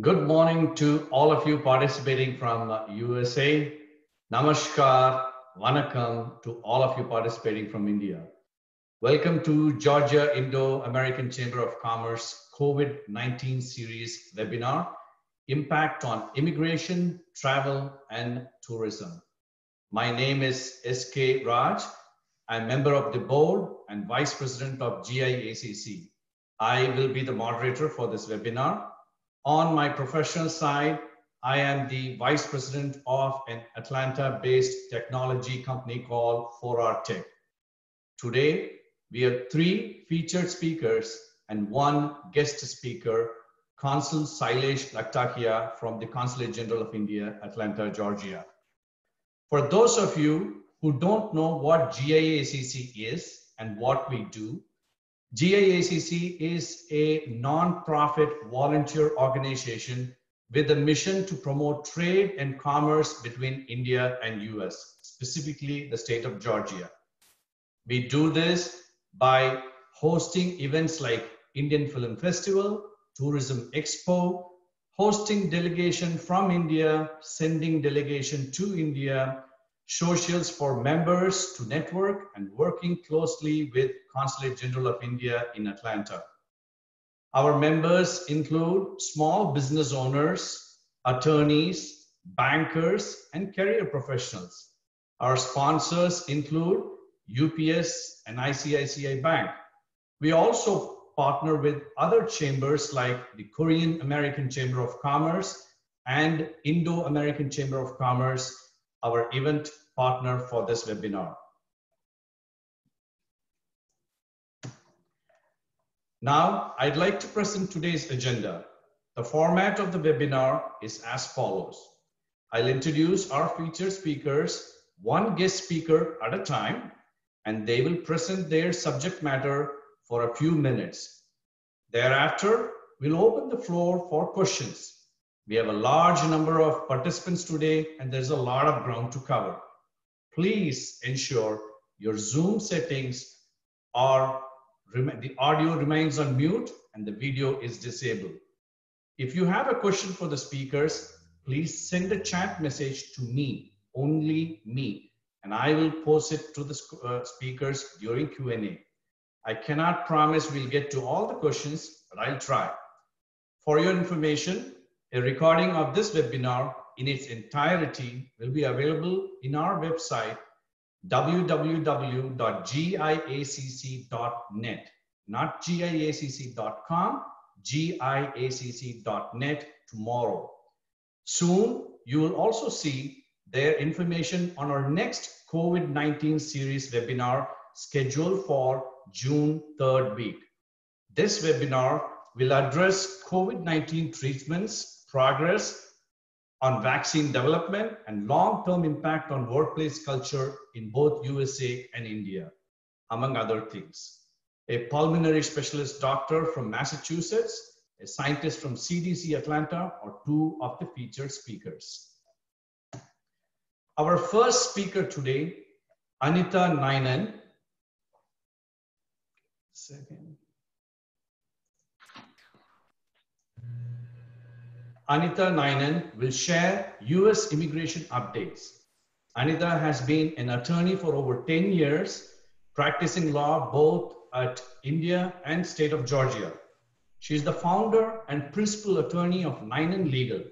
Good morning to all of you participating from uh, USA. Namaskar, Vanakkam to all of you participating from India. Welcome to Georgia Indo-American Chamber of Commerce COVID-19 series webinar, Impact on Immigration, Travel and Tourism. My name is SK Raj. I'm member of the board and vice president of GIACC. I will be the moderator for this webinar on my professional side, I am the vice president of an Atlanta-based technology company called 4R Tech. Today, we have three featured speakers and one guest speaker, Consul Sailesh Lakhtakia from the Consulate General of India, Atlanta, Georgia. For those of you who don't know what GIACC is and what we do, GIACC is a non-profit volunteer organization with a mission to promote trade and commerce between India and US, specifically the state of Georgia. We do this by hosting events like Indian Film Festival, Tourism Expo, hosting delegation from India, sending delegation to India, socials for members to network and working closely with Consulate General of India in Atlanta. Our members include small business owners, attorneys, bankers, and career professionals. Our sponsors include UPS and ICICI Bank. We also partner with other chambers like the Korean American Chamber of Commerce and Indo-American Chamber of Commerce, our event partner for this webinar. Now, I'd like to present today's agenda. The format of the webinar is as follows. I'll introduce our featured speakers, one guest speaker at a time, and they will present their subject matter for a few minutes. Thereafter, we'll open the floor for questions. We have a large number of participants today, and there's a lot of ground to cover. Please ensure your Zoom settings are the audio remains on mute and the video is disabled. If you have a question for the speakers, please send a chat message to me, only me, and I will post it to the uh, speakers during Q&A. I cannot promise we'll get to all the questions, but I'll try. For your information, a recording of this webinar in its entirety will be available in our website www.giacc.net, not giacc.com, giacc.net tomorrow. Soon, you will also see their information on our next COVID-19 series webinar scheduled for June 3rd week. This webinar will address COVID-19 treatments, progress, on vaccine development and long-term impact on workplace culture in both USA and India, among other things. A pulmonary specialist doctor from Massachusetts, a scientist from CDC Atlanta are two of the featured speakers. Our first speaker today, Anita Ninan. Second. Anita Ninan will share US immigration updates. Anita has been an attorney for over 10 years, practicing law both at India and state of Georgia. She is the founder and principal attorney of Ninan Legal.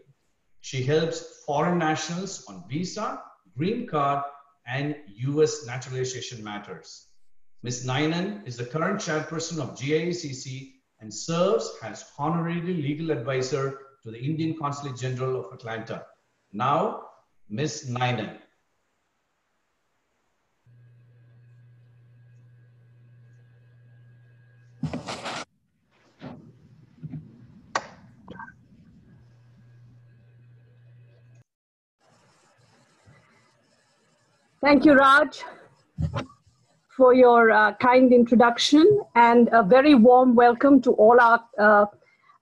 She helps foreign nationals on visa, green card, and US naturalization matters. Ms. Ninan is the current chairperson of GIACC and serves as honorary legal advisor to the Indian Consulate General of Atlanta. Now, Ms. Ninan. Thank you, Raj, for your uh, kind introduction and a very warm welcome to all our uh,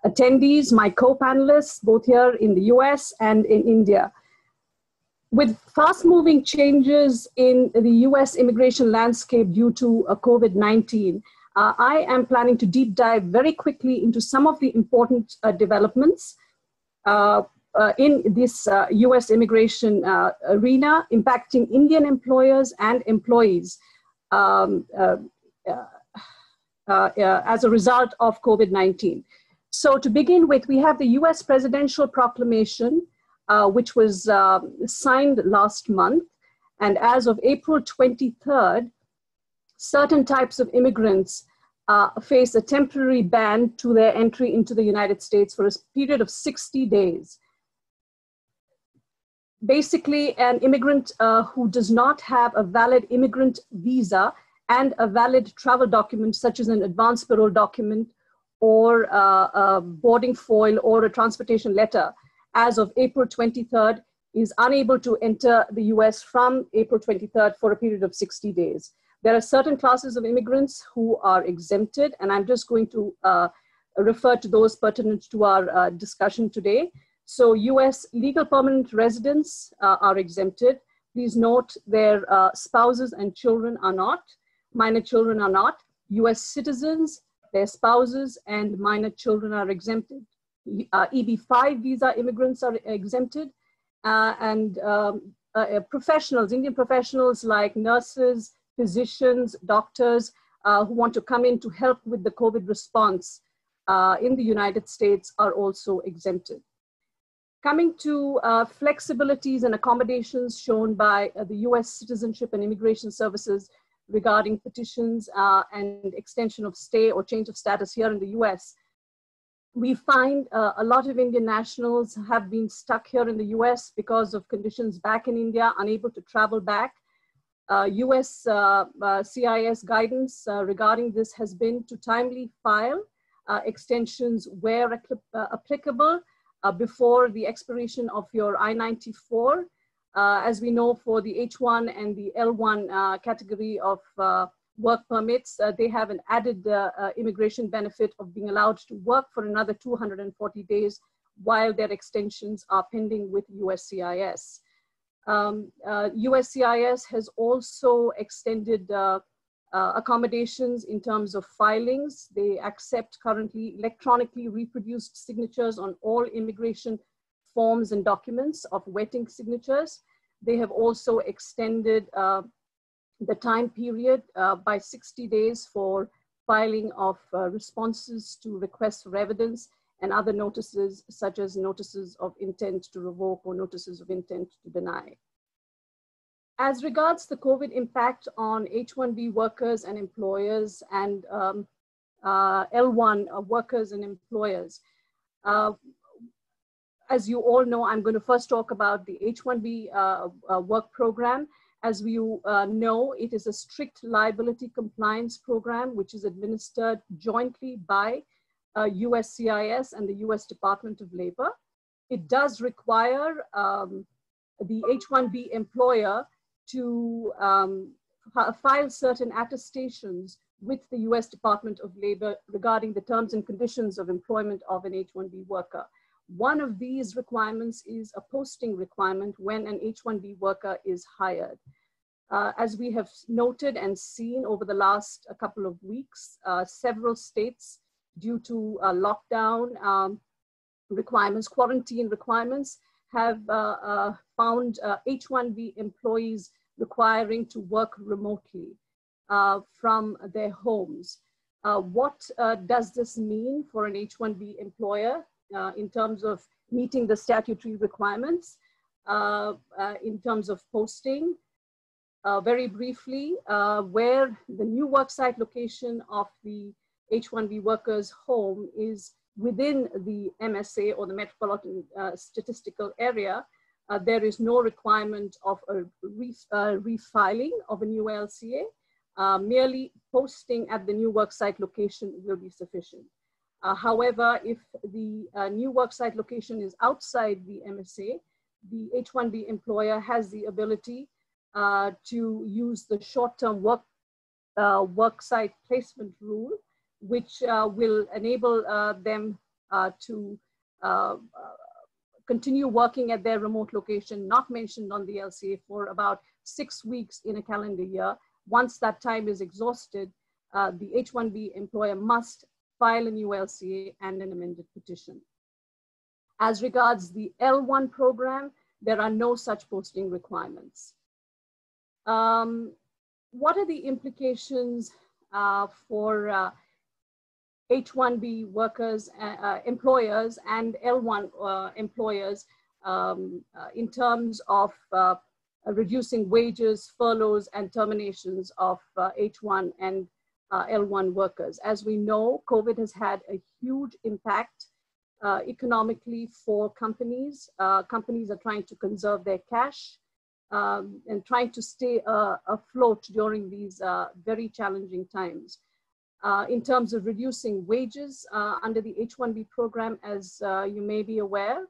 attendees, my co-panelists, both here in the US and in India. With fast-moving changes in the US immigration landscape due to uh, COVID-19, uh, I am planning to deep dive very quickly into some of the important uh, developments uh, uh, in this US uh, immigration arena, impacting Indian employers and employees um, as a result of COVID 19. So, to begin with, we have the US presidential proclamation, which was um, signed last month. And as of April 23rd, certain types of immigrants uh, face a temporary ban to their entry into the United States for a period of 60 days. Basically, an immigrant uh, who does not have a valid immigrant visa and a valid travel document, such as an advance parole document or a boarding foil or a transportation letter, as of April 23rd, is unable to enter the US from April 23rd for a period of 60 days. There are certain classes of immigrants who are exempted, and I'm just going to uh, refer to those pertinent to our uh, discussion today. So US legal permanent residents uh, are exempted. Please note their uh, spouses and children are not. Minor children are not. US citizens, their spouses and minor children are exempted. Uh, EB5 visa immigrants are exempted. Uh, and um, professionals, Indian professionals like nurses, physicians, doctors uh, who want to come in to help with the COVID response uh, in the United States are also exempted. Coming to uh, flexibilities and accommodations shown by uh, the US Citizenship and Immigration Services regarding petitions uh, and extension of stay or change of status here in the US, we find uh, a lot of Indian nationals have been stuck here in the US because of conditions back in India, unable to travel back. US uh, uh, CIS uh, guidance regarding this has been to timely file extensions where applicable before the expiration of your I-94. As we know, for the H1 and the L1 category of work permits, uh, they have an added uh, uh, immigration benefit of being allowed to work for another 240 days while their extensions are pending with USCIS. Um, uh, USCIS has also extended uh, uh, accommodations in terms of filings. They accept currently electronically reproduced signatures on all immigration forms and documents of wetting signatures. They have also extended uh, the time period uh, by 60 days for filing of uh, responses to requests for evidence and other notices such as notices of intent to revoke or notices of intent to deny. As regards the COVID impact on H-1B workers and employers and um, uh, L1 uh, workers and employers, uh, as you all know, I'm going to first talk about the H-1B uh, uh, work program. As you uh, know, it is a strict liability compliance program, which is administered jointly by USCIS and the US Department of Labor. It does require um, the H-1B employer to um, file certain attestations with the US Department of Labor regarding the terms and conditions of employment of an H-1B worker. One of these requirements is a posting requirement when an H-1B worker is hired. Uh, as we have noted and seen over the last couple of weeks, uh, several states, due to uh, lockdown um, requirements, quarantine requirements, have uh, uh, found H-1B uh, employees requiring to work remotely from their homes. what does this mean for an H-1B employer in terms of meeting the statutory requirements, in terms of posting, uh, very briefly, uh, where the new worksite location of the H-1B workers' home is within the MSA or the Metropolitan uh, Statistical Area, uh, there is no requirement of a re uh, refiling of a new LCA. Uh, merely posting at the new worksite location will be sufficient. Uh, however, if the uh, new worksite location is outside the MSA, the H-1B employer has the ability to use the short-term work worksite placement rule which uh, will enable uh, them uh, to continue working at their remote location, not mentioned on the LCA, for about six weeks in a calendar year. Once that time is exhausted, uh, the H-1B employer must file a new LCA and an amended petition. As regards the L1 program, there are no such posting requirements. Um, what are the implications uh, for uh, H-1B workers, uh, uh employers and L1 uh, employers um, uh, in terms of reducing wages, furloughs, and terminations of H1 and L1 workers. As we know, COVID has had a huge impact uh, economically for companies. Uh, companies are trying to conserve their cash um, and trying to stay uh, afloat during these uh, very challenging times. Uh, in terms of reducing wages uh, under the H-1B program, as you may be aware,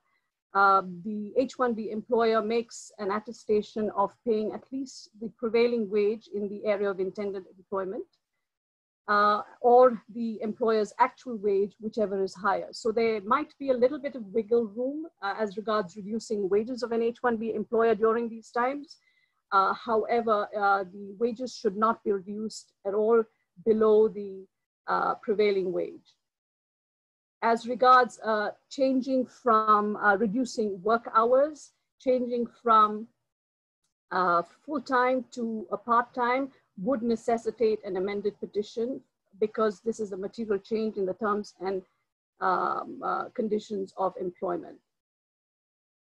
the H-1B employer makes an attestation of paying at least the prevailing wage in the area of intended employment uh, or the employer's actual wage, whichever is higher. So there might be a little bit of wiggle room uh, as regards reducing wages of an H-1B employer during these times. Uh, however, uh, the wages should not be reduced at all below the uh, prevailing wage. As regards uh, changing from reducing work hours, changing from full-time to a part-time, would necessitate an amended petition because this is a material change in the terms and um, uh, conditions of employment.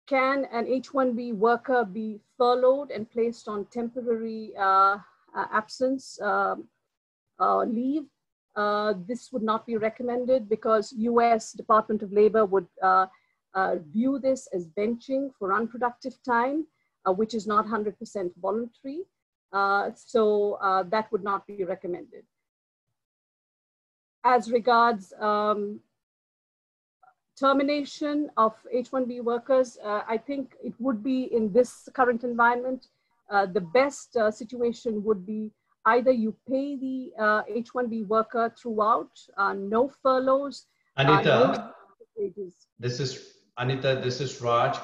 Can an H-1B worker be furloughed and placed on temporary uh, uh absence um, uh, leave? Uh, this would not be recommended because US Department of Labor would uh, view this as benching for unproductive time, which is not 100% voluntary. Uh, so uh, that would not be recommended. As regards um, termination of H-1B workers, uh, I think it would be in this current environment, uh, the best uh, situation would be either you pay the H-1B worker throughout, no furloughs. Anita, no this is Anita, this is Raj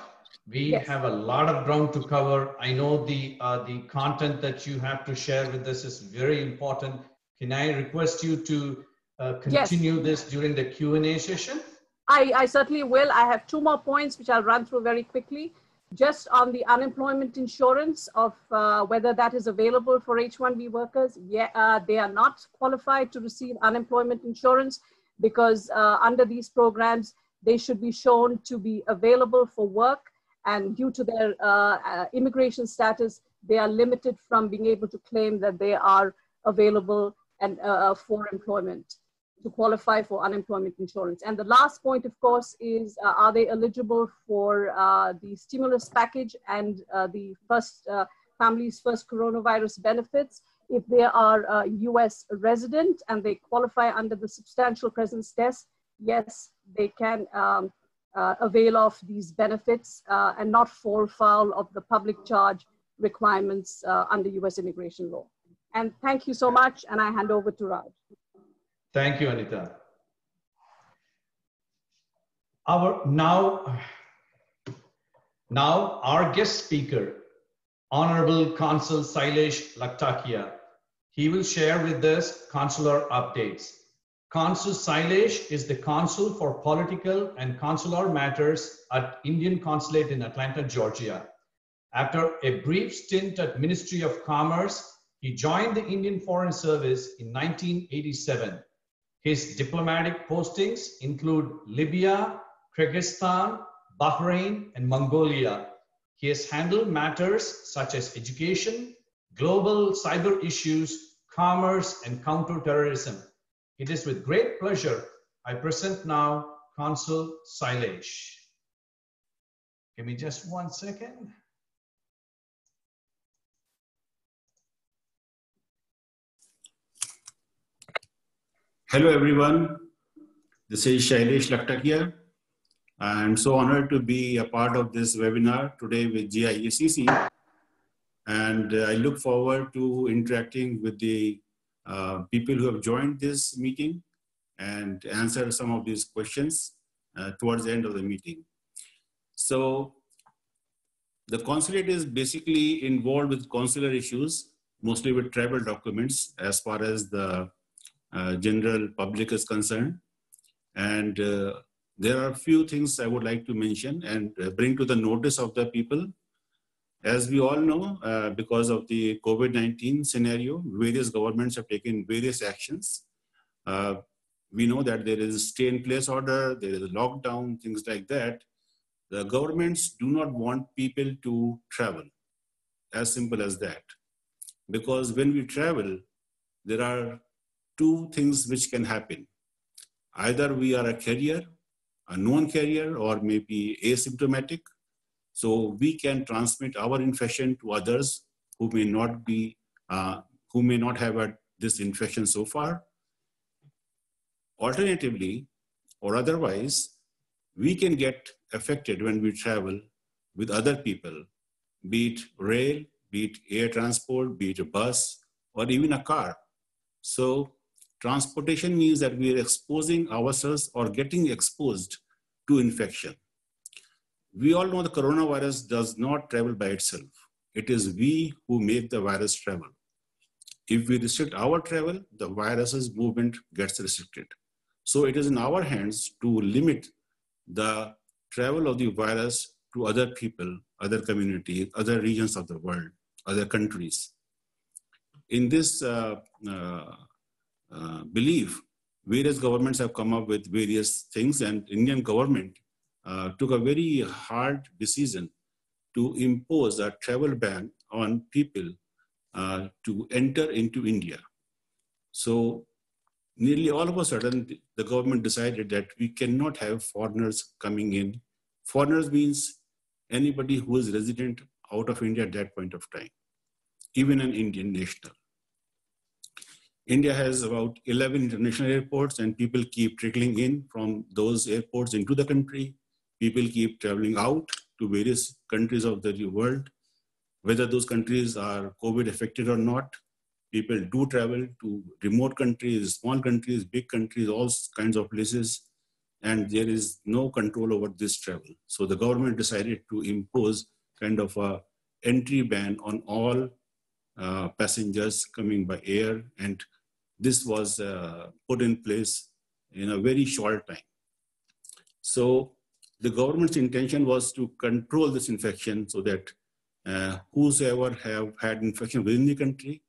we yes. have a lot of ground to cover. I know the uh, the content that you have to share with us is very important. Can I request you to uh, continue yes. this during the Q&A session? I, I certainly will. I have two more points which I'll run through very quickly. Just on the unemployment insurance of uh, whether that is available for H-1B workers. Yeah, uh, they are not qualified to receive unemployment insurance because uh, under these programs, they should be shown to be available for work and due to their uh, uh, immigration status, they are limited from being able to claim that they are available and uh, uh for employment to qualify for unemployment insurance. And the last point, of course, is uh, are they eligible for uh, the stimulus package and the first family's first coronavirus benefits? If they are a US resident and they qualify under the substantial presence test, yes, they can um, uh, avail of these benefits uh, and not fall foul of the public charge requirements uh, under US immigration law. And thank you so much, and I hand over to Raj. Thank you, Anita. Our now, now our guest speaker, Honorable Consul Sailesh Lakhtakia. He will share with us consular updates. Consul Sailesh is the consul for political and consular matters at Indian Consulate in Atlanta, Georgia. After a brief stint at Ministry of Commerce, he joined the Indian Foreign Service in 1987. His diplomatic postings include Libya, Kyrgyzstan, Bahrain, and Mongolia. He has handled matters such as education, global cyber issues, commerce, and counterterrorism. It is with great pleasure I present now Consul Sailesh. Give me just one second. Hello, everyone. This is Shailesh Lakhtakia. I'm so honored to be a part of this webinar today with GIACC. And uh, I look forward to interacting with the uh, people who have joined this meeting and answer some of these questions uh, towards the end of the meeting. So the consulate is basically involved with consular issues, mostly with travel documents as far as the uh, general public is concerned. And uh, there are a few things I would like to mention and uh, bring to the notice of the people. As we all know, uh, because of the COVID-19 scenario, various governments have taken various actions. Uh, we know that there is stay in place order, there is a lockdown, things like that. The governments do not want people to travel, as simple as that. Because when we travel, there are two things which can happen. Either we are a carrier, a known carrier, or maybe asymptomatic. So we can transmit our infection to others who may not be, uh, who may not have had this infection so far. Alternatively, or otherwise, we can get affected when we travel with other people, be it rail, be it air transport, be it a bus, or even a car. So transportation means that we are exposing ourselves or getting exposed to infection. We all know the coronavirus does not travel by itself. It is we who make the virus travel. If we restrict our travel, the virus's movement gets restricted. So it is in our hands to limit the travel of the virus to other people, other communities, other regions of the world, other countries. In this uh, uh, uh, belief, various governments have come up with various things and Indian government uh, took a very hard decision to impose a travel ban on people uh, to enter into India. So nearly all of a sudden, the government decided that we cannot have foreigners coming in. Foreigners means anybody who is resident out of India at that point of time, even an Indian national. India has about 11 international airports and people keep trickling in from those airports into the country. People keep traveling out to various countries of the world. Whether those countries are COVID affected or not, people do travel to remote countries, small countries, big countries, all kinds of places, and there is no control over this travel. So the government decided to impose kind of a entry ban on all uh, passengers coming by air and this was uh, put in place in a very short time. So the government's intention was to control this infection so that uh, whosoever have had infection within the country,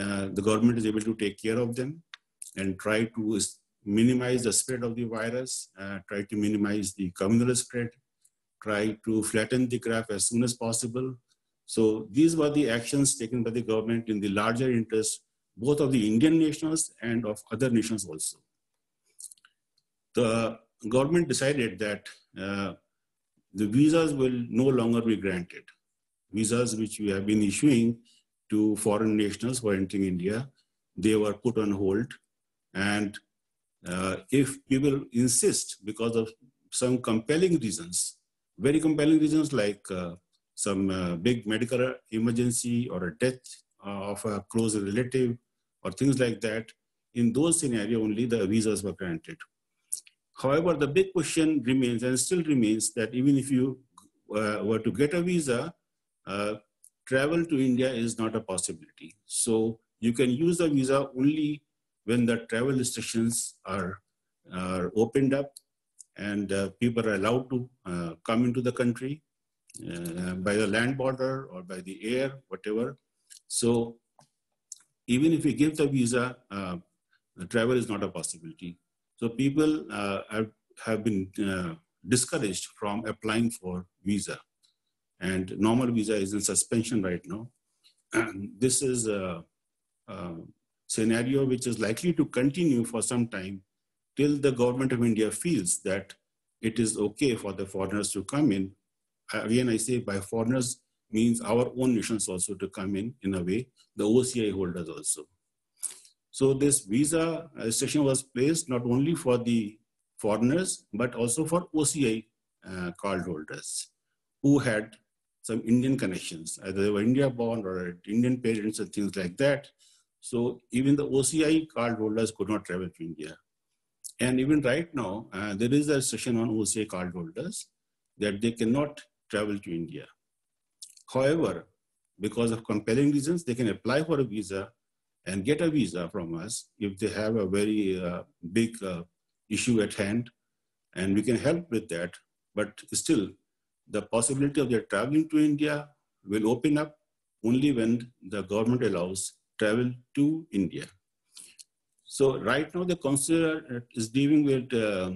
uh, the government is able to take care of them and try to minimize the spread of the virus, uh, try to minimize the communal spread, try to flatten the graph as soon as possible. So these were the actions taken by the government in the larger interest both of the Indian nationals and of other nations also. The government decided that uh, the visas will no longer be granted. Visas which we have been issuing to foreign nationals for entering India, they were put on hold. And uh, if people insist because of some compelling reasons, very compelling reasons like uh, some uh, big medical emergency or a death uh, of a close relative or things like that, in those scenarios only the visas were granted. However, the big question remains and still remains that even if you uh, were to get a visa, uh, travel to India is not a possibility. So you can use the visa only when the travel restrictions are, are opened up and uh, people are allowed to uh, come into the country uh, by the land border or by the air, whatever. So even if we give the visa, uh, travel is not a possibility. So people uh, have, have been uh, discouraged from applying for visa. And normal visa is in suspension right now. And this is a, a scenario which is likely to continue for some time till the government of India feels that it is okay for the foreigners to come in. Again, I say by foreigners means our own nations also to come in in a way the OCI holders also. So this visa restriction was placed not only for the foreigners, but also for OCI uh, card holders who had some Indian connections, either they were India born or Indian parents and things like that. So even the OCI card holders could not travel to India. And even right now, uh, there is a restriction on OCI card holders that they cannot travel to India. However, because of compelling reasons, they can apply for a visa and get a visa from us if they have a very uh, big uh, issue at hand. and we can help with that. But still, the possibility of their traveling to India will open up only when the government allows travel to India. So right now the consular is dealing with uh,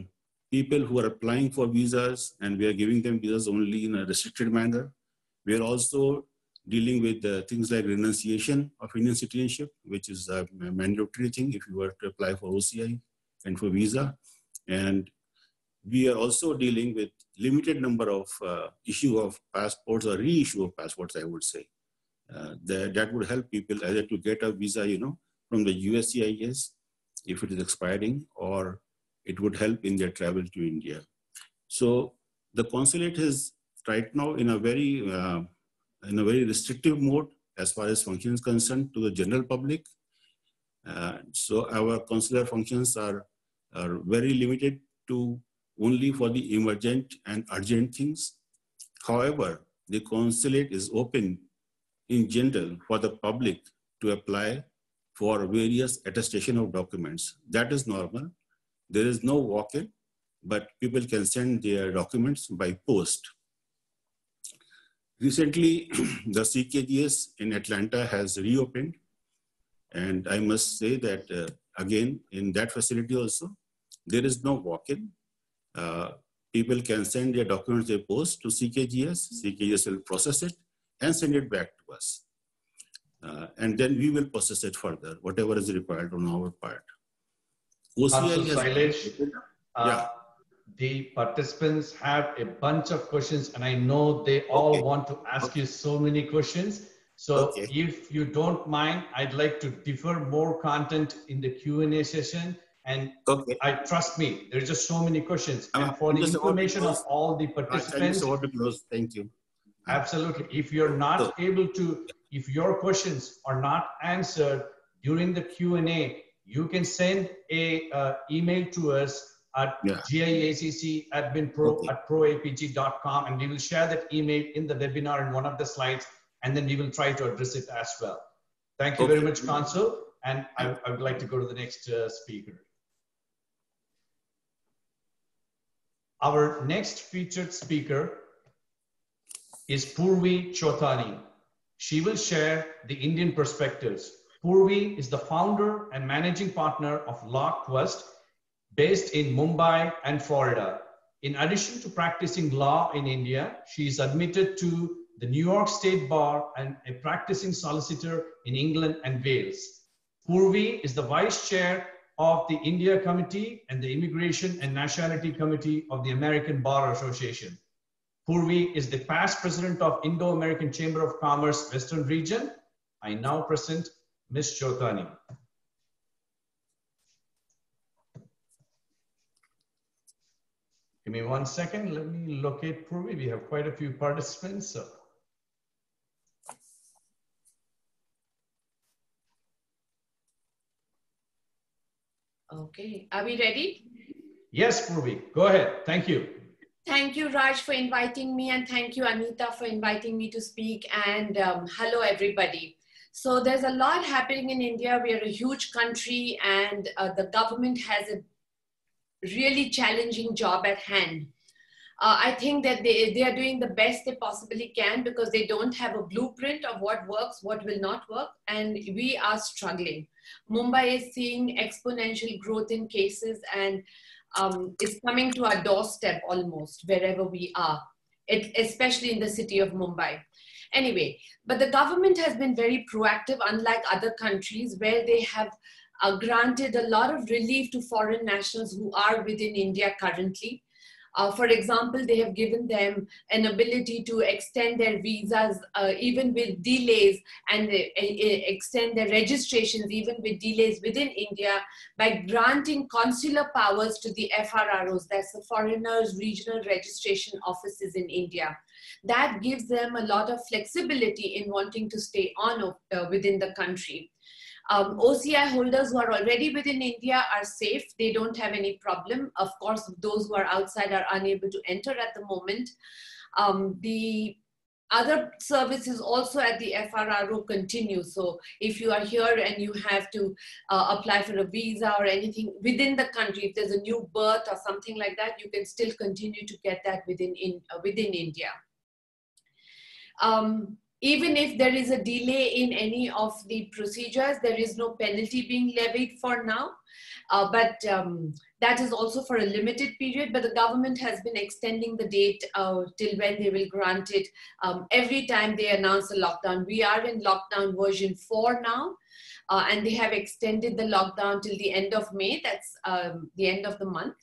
people who are applying for visas and we are giving them visas only in a restricted manner. We are also dealing with uh, things like renunciation of Indian citizenship, which is a mandatory thing if you were to apply for OCI and for visa. And we are also dealing with limited number of uh, issue of passports or reissue of passports, I would say. Uh, that, that would help people either to get a visa, you know, from the USCIS if it is expiring, or it would help in their travel to India. So the consulate is right now in a very uh, in a very restrictive mode as far as functions concerned to the general public. Uh, so our consular functions are, are very limited to only for the emergent and urgent things. However, the consulate is open in general for the public to apply for various attestation of documents. That is normal. There is no walk-in, but people can send their documents by post. Recently, the CKGS in Atlanta has reopened. And I must say that, uh, again, in that facility also, there is no walk-in. Uh, people can send their documents they post to CKGS. CKGS will process it and send it back to us. Uh, and then we will process it further, whatever is required on our part. OCI Sailesh, uh, yeah. The participants have a bunch of questions and I know they all okay. want to ask okay. you so many questions. So okay. if you don't mind, I'd like to defer more content in the Q&A session. And okay. I trust me, there's just so many questions. I'm, and for the information of all the participants. Thank you. Absolutely. If you're not able to, if your questions are not answered during the Q&A, you can send a uh, email to us at yeah. giacc admin pro okay. at proapg.com and we will share that email in the webinar in one of the slides and then we will try to address it as well. Thank you okay. very much, Consul. And I, I, would like to go to the next uh, speaker. Our next featured speaker is Poorvi Chothani. She will share the Indian perspectives. Poorvi is the founder and managing partner of LawQuest, based in Mumbai and Florida. In addition to practicing law in India, she is admitted to the New York State Bar and a practicing solicitor in England and Wales. Poorvi is the vice chair of the India Committee and the Immigration and Nationality Committee of the American Bar Association. Poorvi is the past president of Indo-American Chamber of Commerce Western Region. I now present Ms. Chothani. Give me one second. Let me locate Poorvi. We have quite a few participants. So. Okay, are we ready? Yes, Poorvi. Go ahead. Thank you. Thank you, Raj, for inviting me, and thank you, Anita, for inviting me to speak. And um, hello, everybody. So there's a lot happening in India. We are a huge country, and uh, the government has a really challenging job at hand. Uh, I think that they, they are doing the best they possibly can because they don't have a blueprint of what works, what will not work, and we are struggling. Mumbai is seeing exponential growth in cases, and um, is coming to our doorstep almost wherever we are, it, especially in the city of Mumbai. Anyway, but the government has been very proactive, unlike other countries where they have uh, granted a lot of relief to foreign nationals who are within India currently. Uh, for example, they have given them an ability to extend their visas uh, even with delays and uh, extend their registrations even with delays within India by granting consular powers to the FRROs, that's the Foreigners Regional Registration Offices in India. That gives them a lot of flexibility in wanting to stay on uh, within the country. Um, OCI holders who are already within India are safe. They don't have any problem. Of course, those who are outside are unable to enter at the moment. Um, the other services also at the FRRO continue. So if you are here and you have to uh, apply for a visa or anything within the country, if there's a new birth or something like that, you can still continue to get that within, in, uh, within India. Um, even if there is a delay in any of the procedures, there is no penalty being levied for now. Uh, but um, that is also for a limited period, but the government has been extending the date uh, till when they will grant it um, every time they announce a lockdown. We are in lockdown version 4 now, uh, and they have extended the lockdown till the end of May, that's um, the end of the month.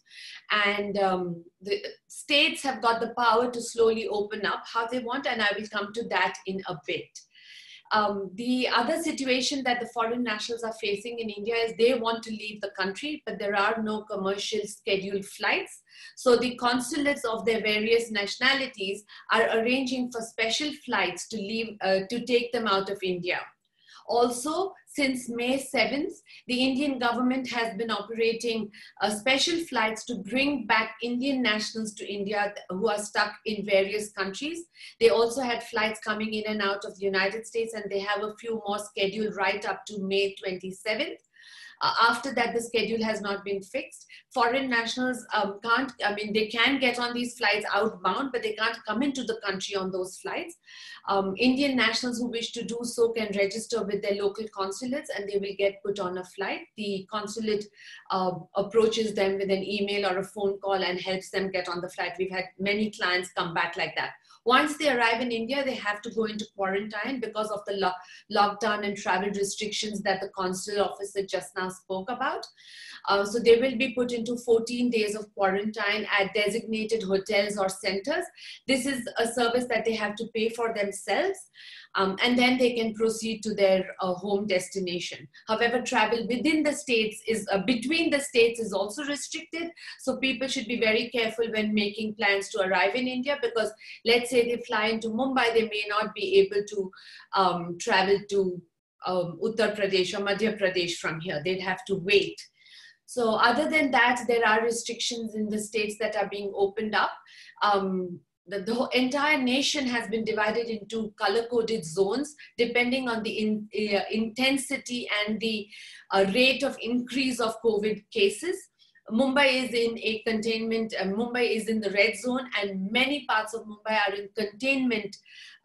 And um, the states have got the power to slowly open up how they want, and I will come to that in a bit. Um, the other situation that the foreign nationals are facing in India is they want to leave the country, but there are no commercial scheduled flights. So the consulates of their various nationalities are arranging for special flights to leave, uh, to take them out of India. Also, since May 7th, the Indian government has been operating uh, special flights to bring back Indian nationals to India who are stuck in various countries. They also had flights coming in and out of the United States, and they have a few more scheduled right up to May 27th. Uh, after that, the schedule has not been fixed. Foreign nationals um, can't, I mean, they can get on these flights outbound, but they can't come into the country on those flights. Um, Indian nationals who wish to do so can register with their local consulates and they will get put on a flight. The consulate uh, approaches them with an email or a phone call and helps them get on the flight. We've had many clients come back like that. Once they arrive in India, they have to go into quarantine because of the lo lockdown and travel restrictions that the consular officer just now spoke about. Uh, so they will be put into 14 days of quarantine at designated hotels or centers. This is a service that they have to pay for themselves. Um, and then they can proceed to their uh, home destination. However, travel within the states is uh, between the states is also restricted. So people should be very careful when making plans to arrive in India because let's say they fly into Mumbai, they may not be able to um, travel to um, Uttar Pradesh or Madhya Pradesh from here. They'd have to wait. So other than that, there are restrictions in the states that are being opened up. Um, the, the entire nation has been divided into color-coded zones depending on the in, uh, intensity and the uh, rate of increase of COVID cases. Mumbai is in a containment, uh, Mumbai is in the red zone and many parts of Mumbai are in containment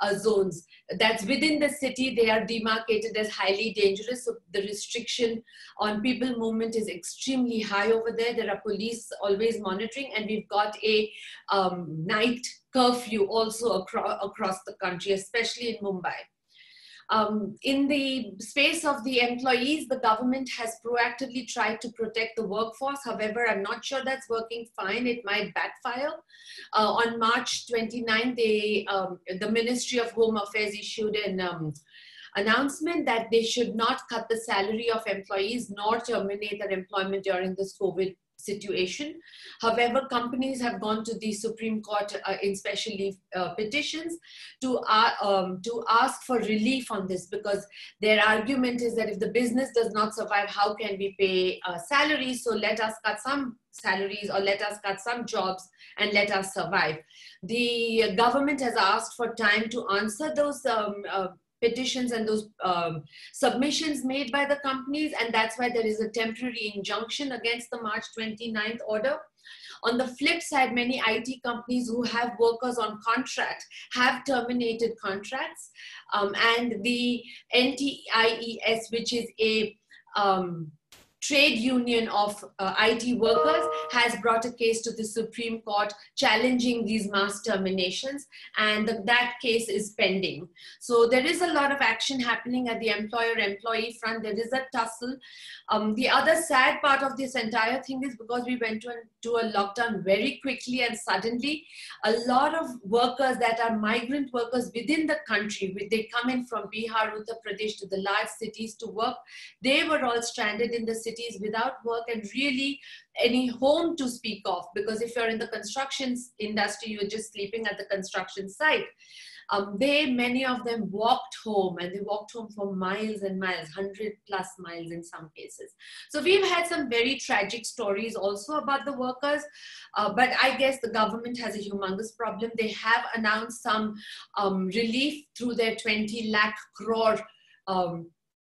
uh, zones. That's within the city, they are demarcated as highly dangerous. So the restriction on people movement is extremely high over there. There are police always monitoring and we've got a um, night curfew also across, across the country, especially in Mumbai. Um, in the space of the employees, the government has proactively tried to protect the workforce. However, I'm not sure that's working fine. It might backfire. Uh, on March 29, they, um, the Ministry of Home Affairs issued an um, announcement that they should not cut the salary of employees nor terminate their employment during this COVID situation. However, companies have gone to the Supreme Court uh, in special leave uh, petitions to, uh, um, to ask for relief on this because their argument is that if the business does not survive, how can we pay uh, salaries? So let us cut some salaries or let us cut some jobs and let us survive. The government has asked for time to answer those um, uh, petitions and those um, submissions made by the companies and that's why there is a temporary injunction against the March 29th order. On the flip side, many IT companies who have workers on contract have terminated contracts um, and the NTIES, which is a um, trade union of uh, IT workers has brought a case to the Supreme Court challenging these mass terminations and the, that case is pending. So there is a lot of action happening at the employer-employee front. There is a tussle. Um, the other sad part of this entire thing is because we went to a, to a lockdown very quickly and suddenly, a lot of workers that are migrant workers within the country, they come in from Bihar, Uttar Pradesh to the large cities to work, they were all stranded in the city without work and really any home to speak of. Because if you're in the construction industry, you're just sleeping at the construction site. Um, they many of them walked home and they walked home for miles and miles 100 plus miles in some cases. So we've had some very tragic stories also about the workers. Uh, but i guess the government has a humongous problem. They have announced some um, relief through their 20 lakh crore um,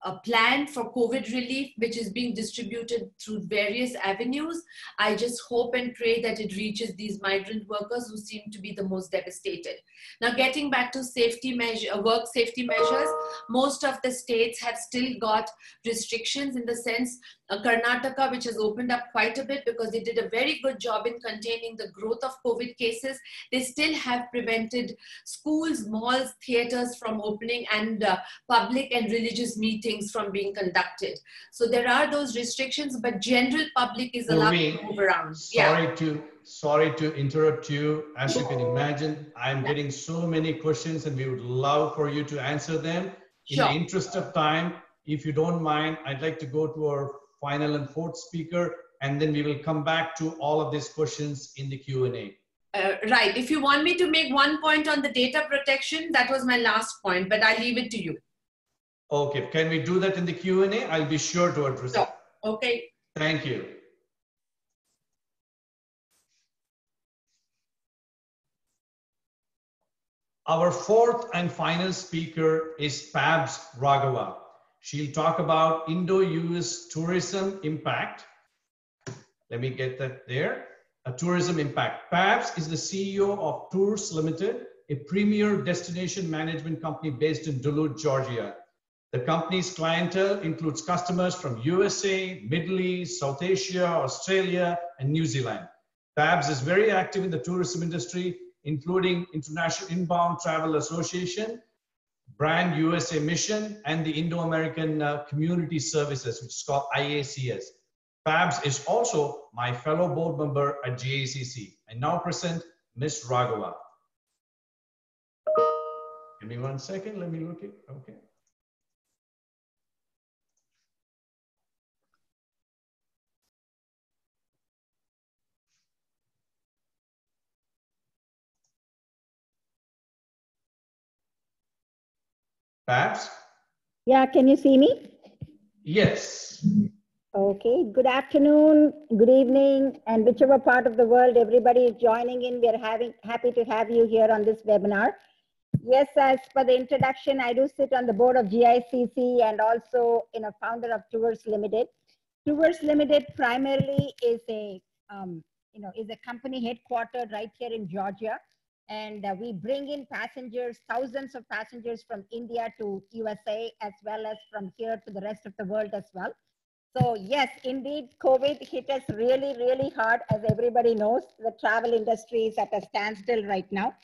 a plan for COVID relief, which is being distributed through various avenues. I just hope and pray that it reaches these migrant workers who seem to be the most devastated. Now, getting back to safety measure, work safety measures, most of the states have still got restrictions in the sense uh, Karnataka, which has opened up quite a bit because they did a very good job in containing the growth of COVID cases. They still have prevented schools, malls, theaters from opening and uh, public and religious meetings from being conducted. So there are those restrictions, but general public is allowed to move around. Sorry yeah. to sorry to interrupt you. As you can imagine, I'm yeah. getting so many questions and we would love for you to answer them. In sure. the interest of time, if you don't mind, I'd like to go to our final and fourth speaker, and then we will come back to all of these questions in the Q&A. Uh, right. If you want me to make one point on the data protection, that was my last point, but I'll leave it to you. Okay. Can we do that in the Q&A? I'll be sure to address so, it. Okay. Thank you. Our fourth and final speaker is Pabs Raghava. She'll talk about Indo-US tourism impact. Let me get that there. A tourism impact. Pabs is the CEO of Tours Limited, a premier destination management company based in Duluth, Georgia. The company's clientele includes customers from USA, Middle East, South Asia, Australia, and New Zealand. Pabs is very active in the tourism industry, including International Inbound Travel Association, Brand USA Mission, and the Indo-American uh, Community Services, which is called IACS. Pabs is also my fellow board member at GIACC. I now present Ms. Raghava. Give me one second, let me look it, okay. Pabs? Yeah, can you see me? Yes. Okay, good afternoon, good evening, and whichever part of the world everybody is joining in, we are having happy to have you here on this webinar. Yes, as per the introduction, I do sit on the board of GIACC and also in a founder of Tours Limited. Tours Limited primarily is a, um, you know, is a company headquartered right here in Georgia and uh, we bring in passengers, thousands of passengers from India to USA as well as from here to the rest of the world as well. So yes, indeed, COVID hit us really, really hard. As everybody knows, the travel industry is at a standstill right now.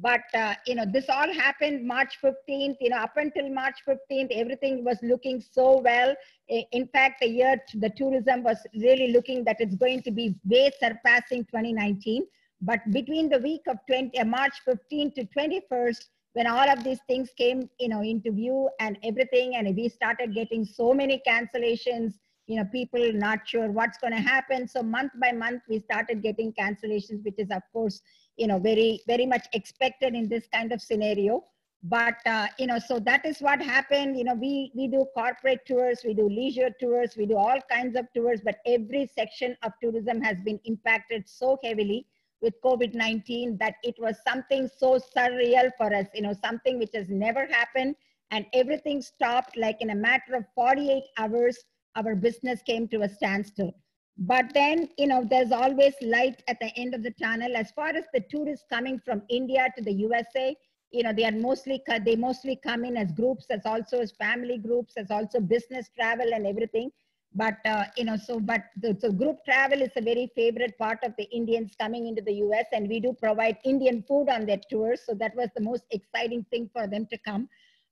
But, uh, you know, this all happened March 15th, you know, up until March 15th, everything was looking so well. In fact, the year, the tourism was really looking that it's going to be way surpassing 2019. But between the week of 20, uh, March 15 to 21st, when all of these things came, you know, into view and everything, and we started getting so many cancellations, you know, people not sure what's going to happen. So month by month, we started getting cancellations, which is of course, you know, very, very much expected in this kind of scenario. But, uh, you know, so that is what happened. You know, we, we do corporate tours, we do leisure tours, we do all kinds of tours, but every section of tourism has been impacted so heavily with COVID-19 that it was something so surreal for us, you know, something which has never happened and everything stopped like in a matter of 48 hours, our business came to a standstill. But then, you know, there's always light at the end of the tunnel. As far as the tourists coming from India to the USA, you know, they are mostly, they mostly come in as groups, as also as family groups, as also business travel and everything but uh, you know so but the, so group travel is a very favorite part of the indians coming into the us and we do provide indian food on their tours so that was the most exciting thing for them to come.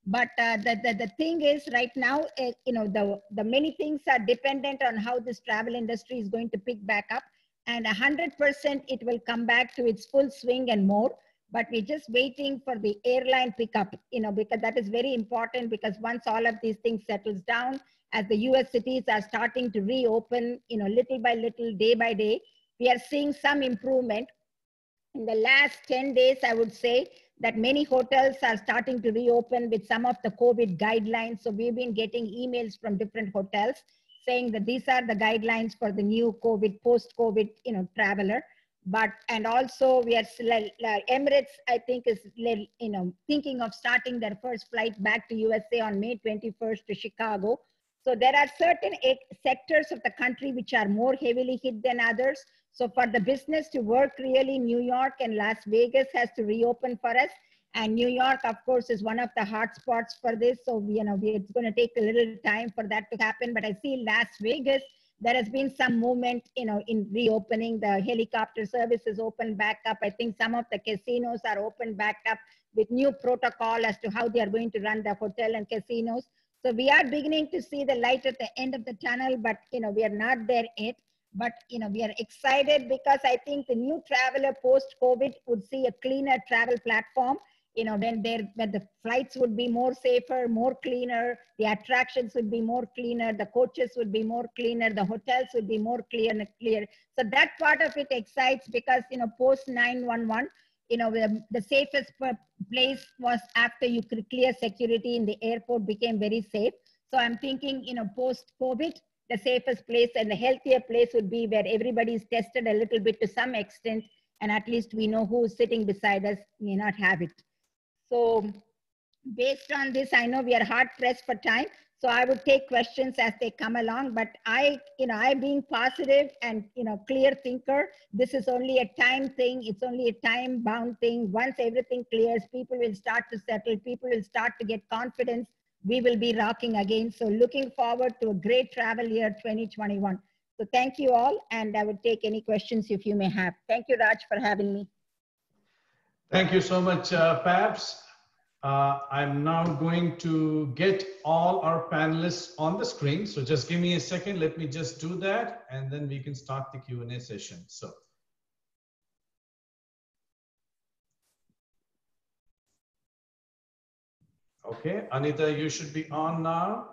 But uh, the, the, the thing is right now uh, you know the, the many things are dependent on how this travel industry is going to pick back up. And 100% it will come back to its full swing and more. But we're just waiting for the airline pickup you know because that is very important because once all of these things settles down as the US cities are starting to reopen, you know, little by little, day by day, we are seeing some improvement. In the last 10 days, I would say that many hotels are starting to reopen with some of the COVID guidelines. So we've been getting emails from different hotels saying that these are the guidelines for the new COVID, post-COVID, you know, traveler. But, and also we are, Emirates, I think is, you know, thinking of starting their first flight back to USA on May 21st to Chicago. So there are certain sectors of the country which are more heavily hit than others. So for the business to work really, New York and Las Vegas has to reopen for us. And New York, of course, is one of the hotspots for this. So, you know, it's going to take a little time for that to happen. But I see Las Vegas, there has been some movement, you know, in reopening. The helicopter service is opened back up. I think some of the casinos are opened back up with new protocol as to how they are going to run the hotel and casinos. So we are beginning to see the light at the end of the tunnel, but you know, we are not there yet. But you know, we are excited because I think the new traveler post-COVID would see a cleaner travel platform. You know, when there when the flights would be more safer, more cleaner, the attractions would be more cleaner, the coaches would be more cleaner, the hotels would be more clear clear. So that part of it excites because you know, post 911, you know, the, the safest place was after you clear security in the airport became very safe. So I'm thinking, you know, post COVID, the safest place and the healthier place would be where everybody is tested a little bit to some extent, and at least we know who's sitting beside us may not have it. So based on this, I know we are hard pressed for time. So I would take questions as they come along, but I, you know, I being positive and, you know, clear thinker, this is only a time thing. It's only a time bound thing. Once everything clears, people will start to settle. People will start to get confidence. We will be rocking again. So looking forward to a great travel year 2021. So thank you all. And I would take any questions if you may have. Thank you, Raj, for having me. Thank you so much, uh, Pabs. Uh, I'm now going to get all our panelists on the screen. So just give me a second. Let me just do that and then we can start the Q&A session. So. Okay, Anita, you should be on now.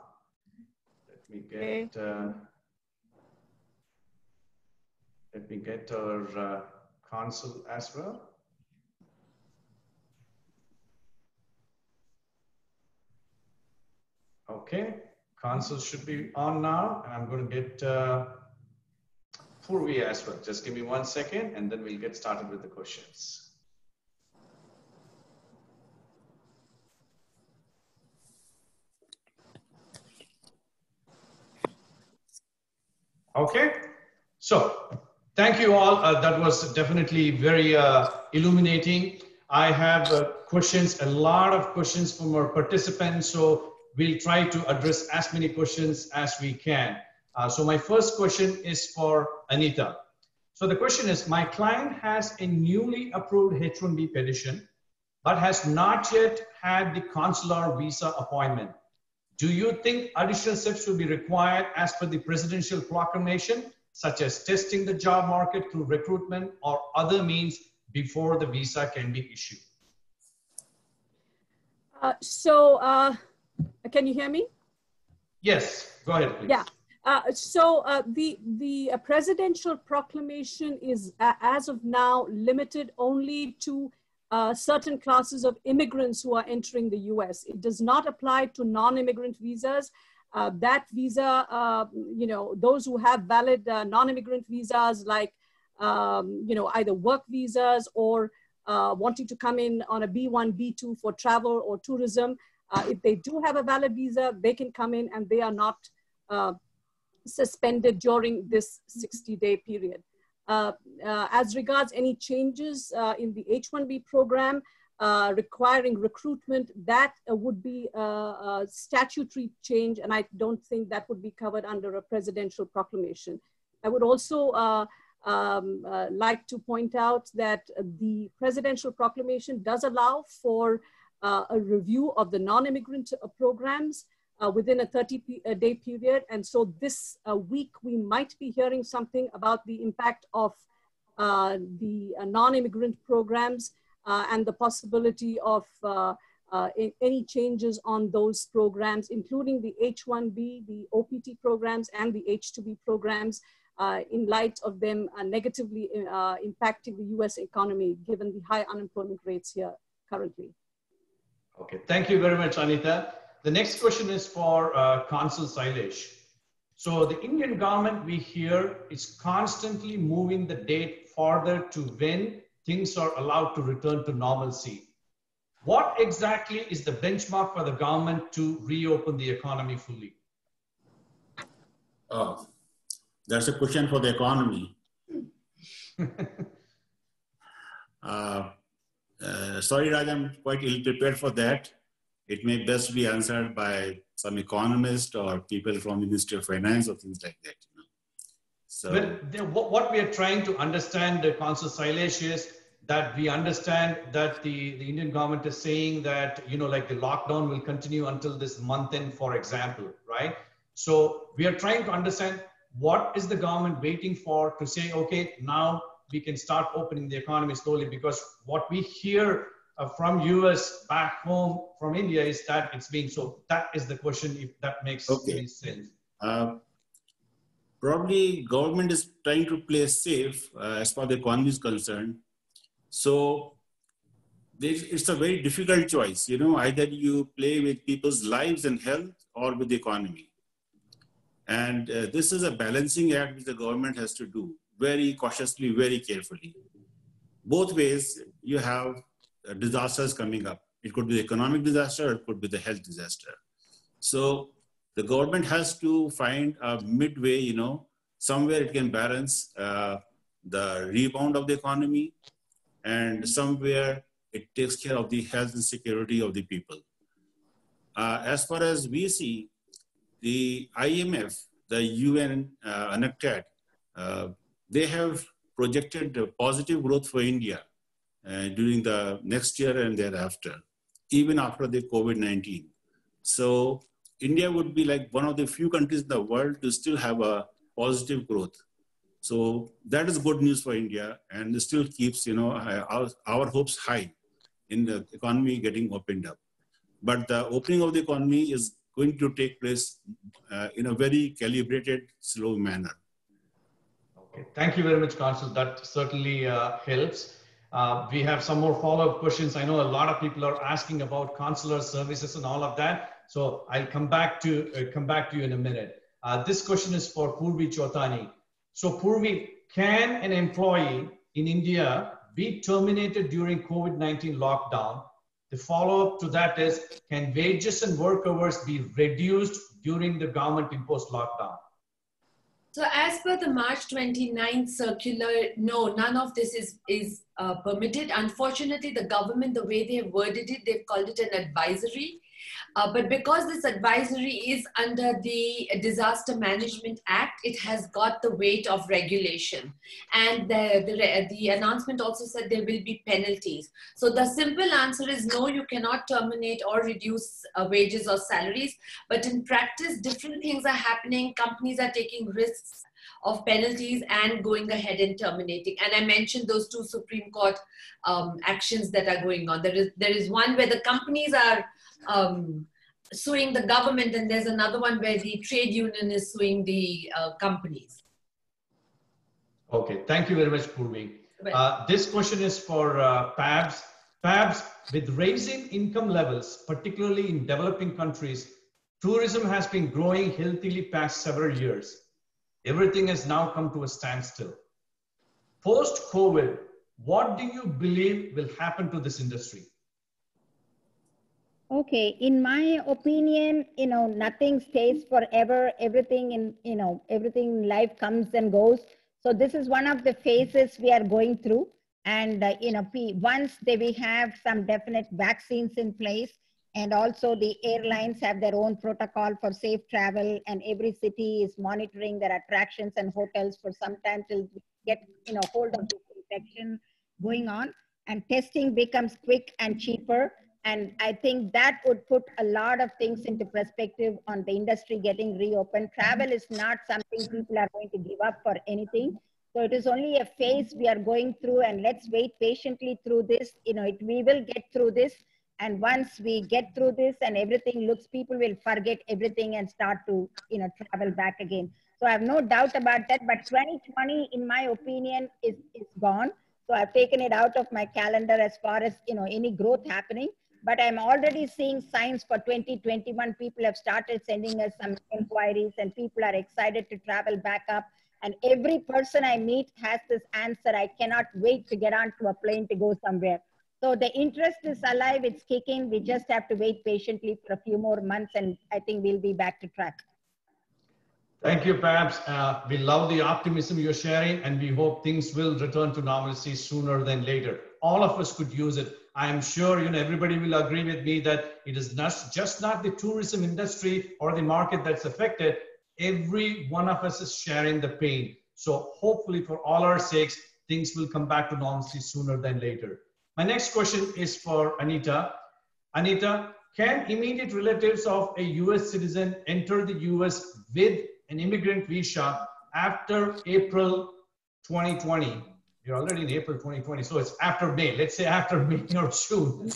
Let me get, uh, let me get our uh, Consul as well. Okay, Consul should be on now. And I'm going to get uh, Poorvi as well. Just give me one second and then we'll get started with the questions. Okay, so thank you all. Uh, that was definitely very uh, illuminating. I have uh, questions, a lot of questions from our participants. So we'll try to address as many questions as we can. Uh, so my first question is for Anita. So the question is, my client has a newly approved H-1B petition, but has not yet had the consular visa appointment. Do you think additional steps will be required as per the presidential proclamation, such as testing the job market through recruitment or other means before the visa can be issued? Uh, so uh, can you hear me? Yes, go ahead, please. Yeah. Uh, so uh, the the uh, presidential proclamation is, uh, as of now, limited only to uh, certain classes of immigrants who are entering the U.S. It does not apply to non-immigrant visas. Uh, that visa, you know, those who have valid non-immigrant visas, like um, you know, either work visas or wanting to come in on a B1, B2 for travel or tourism, uh, if they do have a valid visa, they can come in and they are not uh, suspended during this 60 day period. Uh, uh as regards any changes uh, in the H-1B program uh, requiring recruitment, that would be a, a, statutory change and I don't think that would be covered under a presidential proclamation. I would also um, like to point out that the presidential proclamation does allow for uh, a review of the non-immigrant uh, programs uh, within a 30-day period. And so this week, we might be hearing something about the impact of the non-immigrant programs and the possibility of uh, any changes on those programs, including the H-1B, the OPT programs, and the H-2B programs, uh, in light of them uh, negatively uh, impacting the US economy, given the high unemployment rates here currently. Okay, thank you very much, Anita. The next question is for uh, Consul Shailesh. So the Indian government, we hear, is constantly moving the date farther to when things are allowed to return to normalcy. What exactly is the benchmark for the government to reopen the economy fully? Oh, that's a question for the economy. uh, uh, sorry, Raj, I'm quite ill prepared for that. It may best be answered by some economist or people from the Ministry of Finance or things like that. You know? So, well, what we are trying to understand, the Consul Shailesh, is that we understand that the, the Indian government is saying that, you know, like the lockdown will continue until this month end, for example, right? So we are trying to understand what is the government waiting for to say, okay, now we can start opening the economy slowly because what we hear uh, from US back home from India is that it's being so. That is the question, if that makes okay. sense. Uh, probably government is trying to play safe uh, as far as the economy is concerned so it's a very difficult choice. You know, either you play with people's lives and health or with the economy. And uh, this is a balancing act which the government has to do very cautiously, very carefully. Both ways, you have uh, disasters coming up. It could be the economic disaster, it could be the health disaster. So the government has to find a midway, you know, somewhere it can balance uh, the rebound of the economy and somewhere it takes care of the health and security of the people. Uh, as far as we see, the IMF, the UN, uh, UNCTAD, uh, they have projected positive growth for India uh, during the next year and thereafter, even after the COVID-19. So India would be like one of the few countries in the world to still have a positive growth. So that is good news for India and still keeps, you know, our, our hopes high in the economy getting opened up. But the opening of the economy is going to take place uh, in a very calibrated, slow manner. Okay, thank you very much, Consul. That certainly uh, helps. Uh, we have some more follow-up questions. I know a lot of people are asking about consular services and all of that. So I'll come back to uh, come back to you in a minute. Uh, this question is for Poorvi Chothani. So Poorvi, can an employee in India be terminated during COVID-19 lockdown? The follow-up to that is, can wages and work hours be reduced during the government imposed lockdown? So as per the March 29th circular, no, none of this is, is uh, permitted. Unfortunately, the government, the way they have worded it, they've called it an advisory. Uh, but because this advisory is under the Disaster Management Act, it has got the weight of regulation. And the, the, the announcement also said there will be penalties. So the simple answer is no, you cannot terminate or reduce uh, wages or salaries. But in practice, different things are happening. Companies are taking risks of penalties and going ahead and terminating. And I mentioned those two Supreme Court um, actions that are going on. There is, there is one where the companies are um, suing the government, and there's another one where the trade union is suing the uh, companies. Okay, thank you very much, Poorvi. Uh, this question is for uh, PABS. PABS, with raising income levels, particularly in developing countries, tourism has been growing healthily past several years. Everything has now come to a standstill. Post COVID, what do you believe will happen to this industry? Okay, in my opinion, you know, nothing stays forever. Everything in, you know, everything in life comes and goes. So this is one of the phases we are going through. And, uh, you know, once they, we have some definite vaccines in place, and also the airlines have their own protocol for safe travel, and every city is monitoring their attractions and hotels for some time till we get, you know, hold of this infection going on. And testing becomes quick and cheaper and I think that would put a lot of things into perspective on the industry getting reopened. Travel is not something people are going to give up for anything. So it is only a phase we are going through and let's wait patiently through this. You know, it, we will get through this And once we get through this and everything looks, people will forget everything and start to, you know, travel back again. So I have no doubt about that. But 2020, in my opinion, is, is gone. So I've taken it out of my calendar as far as, you know, any growth happening. But I'm already seeing signs for 2021. People have started sending us some inquiries and people are excited to travel back up. And every person I meet has this answer. I cannot wait to get onto a plane to go somewhere. So the interest is alive, it's kicking. We just have to wait patiently for a few more months and I think we'll be back to track. Thank you, Pabs. Uh, we love the optimism you're sharing, and we hope things will return to normalcy sooner than later. All of us could use it. I am sure you know everybody will agree with me that it is not just not the tourism industry or the market that's affected. Every one of us is sharing the pain. So hopefully, for all our sakes, things will come back to normalcy sooner than later. My next question is for Anita. Anita, can immediate relatives of a US citizen enter the US with an immigrant visa after April 2020. You're already in April 2020, so it's after May. Let's say after May or June.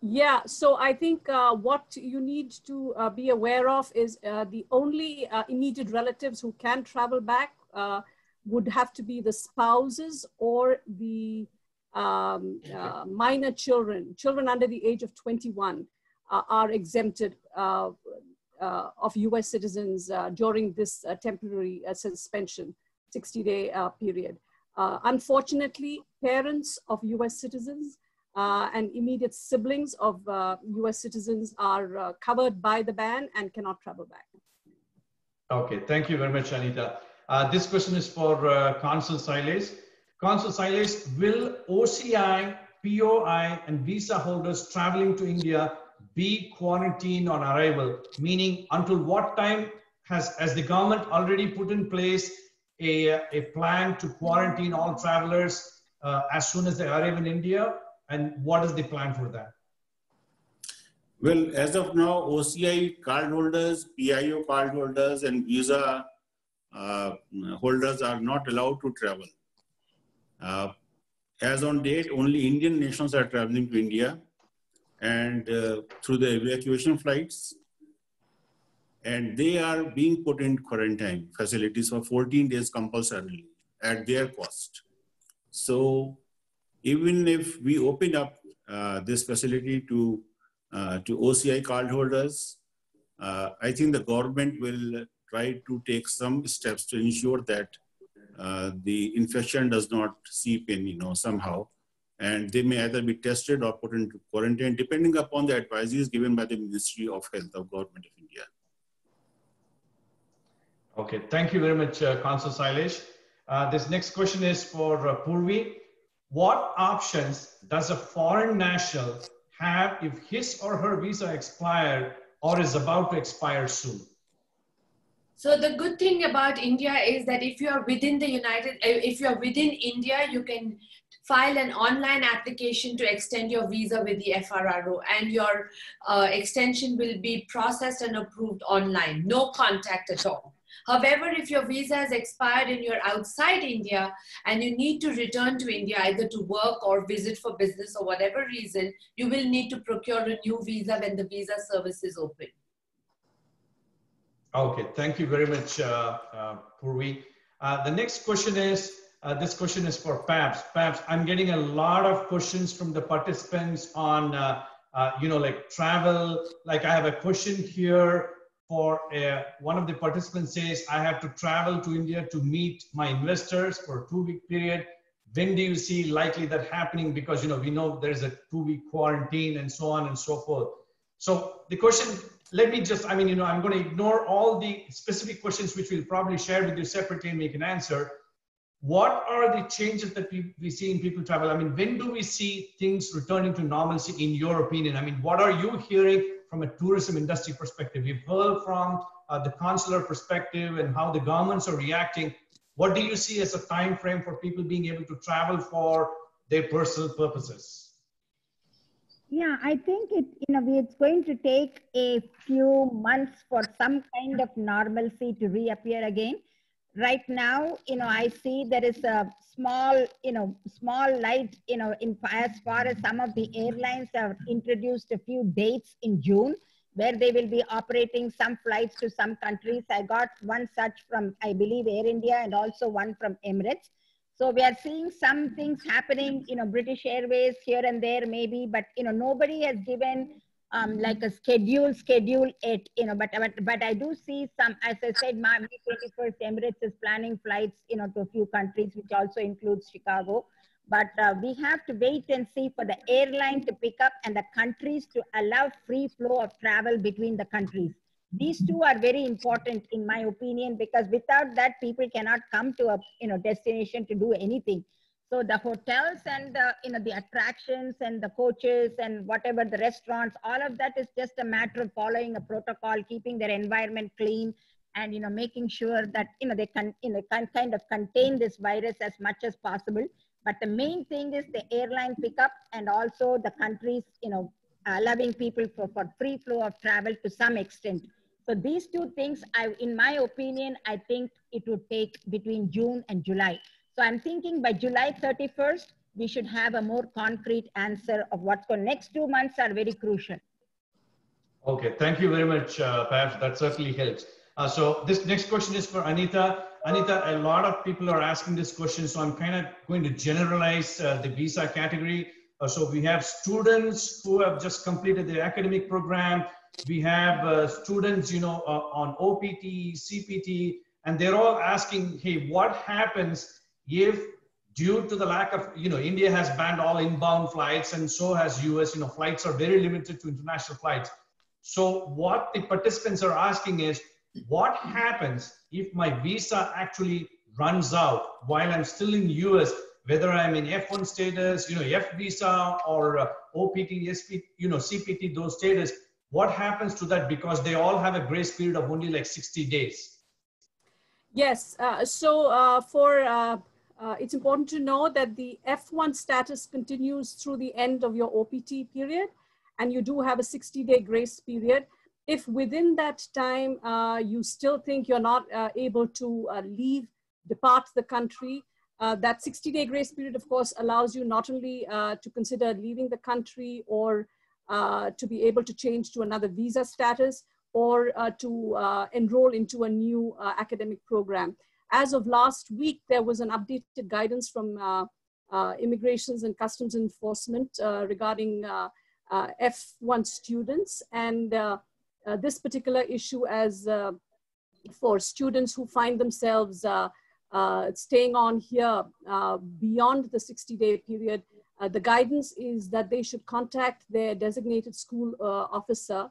Yeah, so I think uh, what you need to uh, be aware of is uh, the only uh, immediate relatives who can travel back uh, would have to be the spouses or the um, uh, minor children, children under the age of 21 are exempted of US citizens during this temporary suspension, 60 day period. Unfortunately, parents of US citizens and immediate siblings of US citizens are covered by the ban and cannot travel back. Okay, thank you very much, Anita. Uh, this question is for uh, Consul Shailesh. Consul Shailesh, will OCI, POI, and visa holders traveling to India be quarantined on arrival, meaning until what time has, has the government already put in place a, a plan to quarantine all travelers uh, as soon as they arrive in India? And what is the plan for that? Well, as of now, OCI cardholders, PIO cardholders, and visa uh, holders are not allowed to travel. Uh, as on date, only Indian nationals are traveling to India and uh, through the evacuation flights. And they are being put in quarantine facilities for 14 days compulsorily at their cost. So even if we open up uh, this facility to, uh, to OCI cardholders, uh, I think the government will try to take some steps to ensure that uh, the infection does not seep in, you know, somehow and they may either be tested or put into quarantine depending upon the advices given by the Ministry of Health of Government of. Okay, thank you very much, uh, Consul Shailesh. Uh, this next question is for uh, Poorvi. What options does a foreign national have if his or her visa expired or is about to expire soon? So the good thing about India is that if you are within the United, if you are within India, you can file an online application to extend your visa with the FRRO and your uh, extension will be processed and approved online, no contact at all. However, if your visa has expired and you're outside India and you need to return to India either to work or visit for business or whatever reason, you will need to procure a new visa when the visa service is open. Okay, thank you very much, uh, uh, Poorvi. Uh, the next question is, uh, this question is for Pabs. Pabs, I'm getting a lot of questions from the participants on, uh, uh, you know, like travel. Like I have a question here for a, one of the participants says, I have to travel to India to meet my investors for a two week period. When do you see likely that happening? Because, you know, we know there's a two week quarantine and so on and so forth. So the question, let me just, I mean, you know, I'm going to ignore all the specific questions, which we'll probably share with you separately and make an answer what are the changes that we, we see in people travel? I mean, when do we see things returning to normalcy in your opinion? I mean, what are you hearing from a tourism industry perspective? We've heard from uh, the consular perspective and how the governments are reacting. What do you see as a time frame for people being able to travel for their personal purposes? Yeah, I think it in a way it's going to take a few months for some kind of normalcy to reappear again right now, you know, I see there is a small, you know, small light, you know, in as far as some of the airlines have introduced a few dates in June where they will be operating some flights to some countries. I got one such from, I believe, Air India and also one from Emirates. So we are seeing some things happening, you know, British Airways here and there maybe, but, you know, nobody has given um, like a schedule, schedule it, you know, but, but, but I do see some, as I said, May 21st, Emirates is planning flights, you know, to a few countries, which also includes Chicago. But uh, we have to wait and see for the airline to pick up and the countries to allow free flow of travel between the countries. These two are very important in my opinion, because without that, people cannot come to a you know, destination to do anything. So the hotels and the, you know, the attractions and the coaches and whatever the restaurants, all of that is just a matter of following a protocol, keeping their environment clean and, you know, making sure that, you know, they can, you know, can kind of contain this virus as much as possible. But the main thing is the airline pickup and also the countries, you know, allowing people for, for free flow of travel to some extent. So these two things, I, in my opinion, I think it would take between June and July. So I'm thinking by July 31st, we should have a more concrete answer of what's going. Next two months are very crucial. Okay, thank you very much, uh. That certainly helps. Uh, so this next question is for Anita. Anita, a lot of people are asking this question, so I'm kind of going to generalize uh, the visa category. Uh, so we have students who have just completed their academic program. We have uh, students, you know, uh, on OPT, CPT, and they're all asking, hey, what happens if due to the lack of, you know, India has banned all inbound flights and so has US, you know, flights are very limited to international flights. So what the participants are asking is, what happens if my visa actually runs out while I'm still in US, whether I'm in F1 status, you know, F visa or uh, OPT, SP, you know, CPT, those status, what happens to that? Because they all have a grace period of only like 60 days. Yes, uh, so uh, for uh, it's important to know that the F1 status continues through the end of your OPT period, and you do have a 60 day grace period. If within that time uh, you still think you're not uh, able to uh, leave, depart the country, uh, that 60 day grace period, of course, allows you not only uh, to consider leaving the country or to be able to change to another visa status or to enroll into a new academic program as of last week, there was an updated guidance from uh, uh, Immigrations and Customs Enforcement uh, regarding uh, uh, F1 students. And this particular issue as for students who find themselves staying on here beyond the 60 day period, the guidance is that they should contact their designated school officer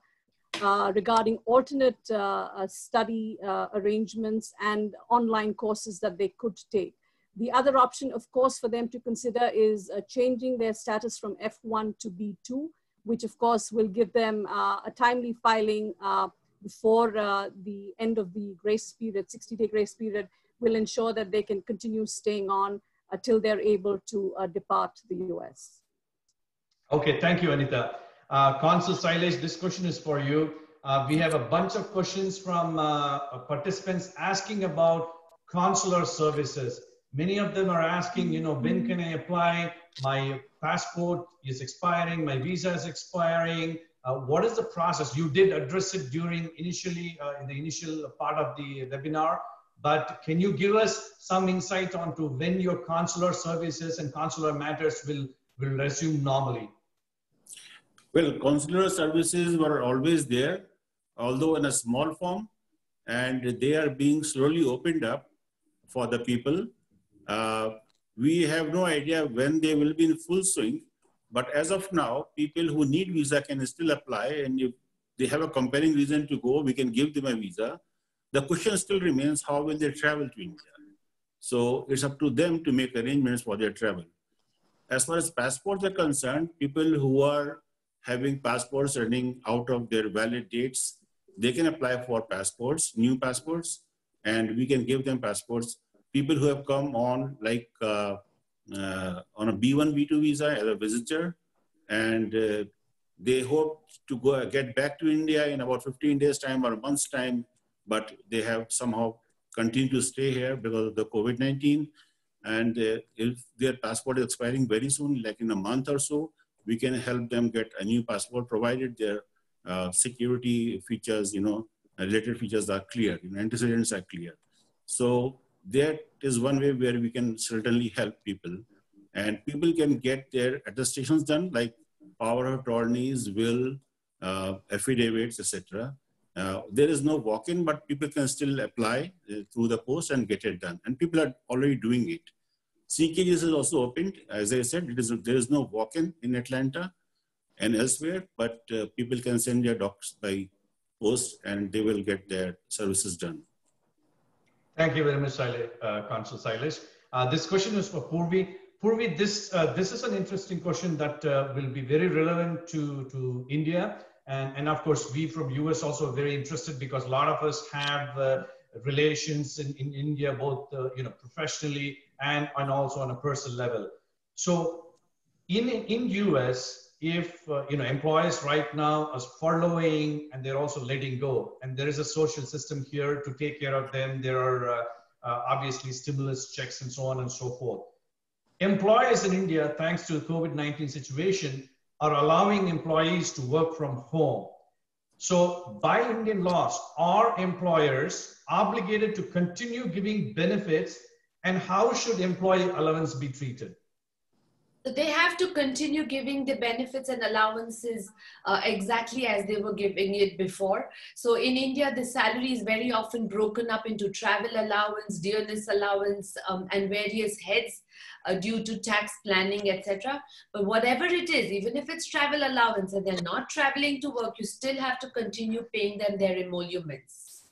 regarding alternate uh, uh, study uh, arrangements and online courses that they could take. The other option, of course, for them to consider is uh, changing their status from F1 to B2, which of course will give them a timely filing before the end of the grace period, 60 day grace period, will ensure that they can continue staying on until they're able to depart the US. Okay, thank you, Anita. Uh, Consul Shailesh, this question is for you. Uh, we have a bunch of questions from uh, participants asking about consular services. Many of them are asking, you know, when can I apply? My passport is expiring, my visa is expiring. Uh, what is the process? You did address it during initially uh, in the initial part of the webinar, but can you give us some insight onto when your consular services and consular matters will, will resume normally? Well, consular services were always there, although in a small form, and they are being slowly opened up for the people. Uh, we have no idea when they will be in full swing, but as of now, people who need visa can still apply, and if they have a compelling reason to go, we can give them a visa. The question still remains, how will they travel to India? So it's up to them to make arrangements for their travel. As far as passports are concerned, people who are having passports running out of their valid dates, they can apply for passports, new passports, and we can give them passports. People who have come on like uh, uh, on a B1, B2 visa as a visitor, and uh, they hope to go get back to India in about 15 days time or a month's time, but they have somehow continued to stay here because of the COVID-19. And uh, if their passport is expiring very soon, like in a month or so, we can help them get a new passport provided their uh, security features, you know, related features are clear, you know, antecedents are clear. So that is one way where we can certainly help people. And people can get their attestations done, like power of attorneys, will, uh, affidavits, etc. Uh, there is no walk-in, but people can still apply uh, through the post and get it done. And people are already doing it. CKGS is also opened. As I said, there is no walk-in in Atlanta and elsewhere, but uh, people can send their docs by post and they will get their services done. Thank you very much, Shailesh, uh, Shailesh. Uh, this question is for Poorvi. Poorvi, this, uh, this is an interesting question that uh, will be very relevant to, to India. And, and of course, we from US also are very interested because a lot of us have uh, relations in, in India, both uh, you know, professionally and, and also on a personal level. So in, in US, if uh, you know employees right now are furloughing and they're also letting go and there is a social system here to take care of them there are uh, uh, obviously stimulus checks and so on and so forth employers in india thanks to the covid-19 situation are allowing employees to work from home so by indian laws are employers obligated to continue giving benefits and how should employee allowance be treated they have to continue giving the benefits and allowances uh, exactly as they were giving it before. So in India, the salary is very often broken up into travel allowance, dearness allowance, um, and various heads uh, due to tax planning, etc. But whatever it is, even if it's travel allowance and they're not traveling to work, you still have to continue paying them their emoluments.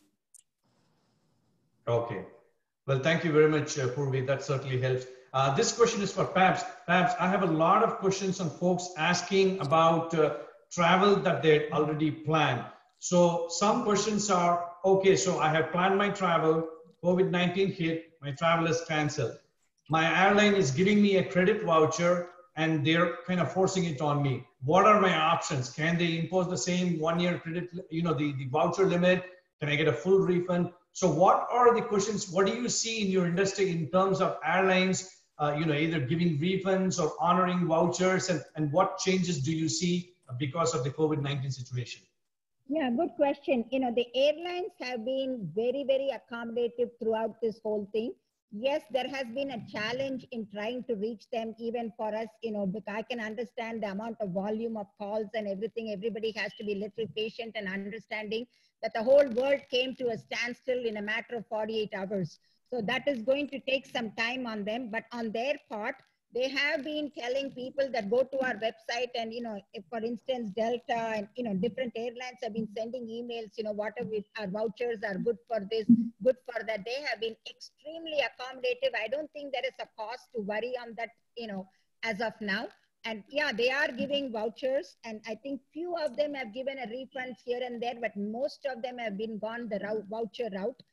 Okay. Well, thank you very much, uh, Poorvi. That certainly helps. Uh, this question is for Pabs. Pabs, I have a lot of questions on folks asking about uh, travel that they already planned. So some questions are, okay, so I have planned my travel, COVID-19 hit, my travel is canceled. My airline is giving me a credit voucher and they're kind of forcing it on me. What are my options? Can they impose the same one year credit, you know, the, the voucher limit? Can I get a full refund? So what are the questions? What do you see in your industry in terms of airlines uh, you know, either giving refunds or honoring vouchers? And, and what changes do you see because of the COVID-19 situation? Yeah, good question. You know, the airlines have been very, very accommodative throughout this whole thing. Yes, there has been a challenge in trying to reach them, even for us, you know, because I can understand the amount of volume of calls and everything. Everybody has to be little patient and understanding that the whole world came to a standstill in a matter of 48 hours. So that is going to take some time on them, but on their part, they have been telling people that go to our website and, you know, for instance, Delta and, you know, different airlines have been sending emails, you know, whatever our vouchers are good for this, good for that. They have been extremely accommodative. I don't think there is a cause to worry on that, you know, as of now. And yeah, they are giving vouchers and I think few of them have given a refund here and there, but most of them have been gone the voucher route.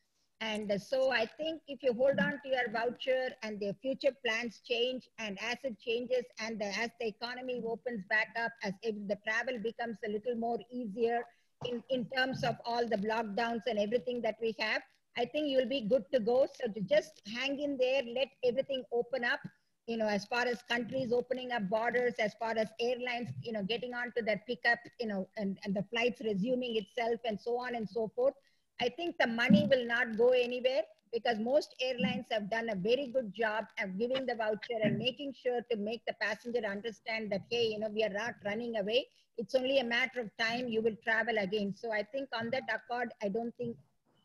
And so I think if you hold on to your voucher and the future plans change and as it changes and the, as the economy opens back up, as if the travel becomes a little more easier in, in terms of all the lockdowns and everything that we have, I think you'll be good to go. So to just hang in there, let everything open up, you know, as far as countries opening up borders, as far as airlines, you know, getting onto their pickup, you know, and, and the flights resuming itself and so on and so forth. I think the money will not go anywhere because most airlines have done a very good job of giving the voucher and making sure to make the passenger understand that, hey, you know, we are not running away. It's only a matter of time you will travel again. So I think on that accord, I don't think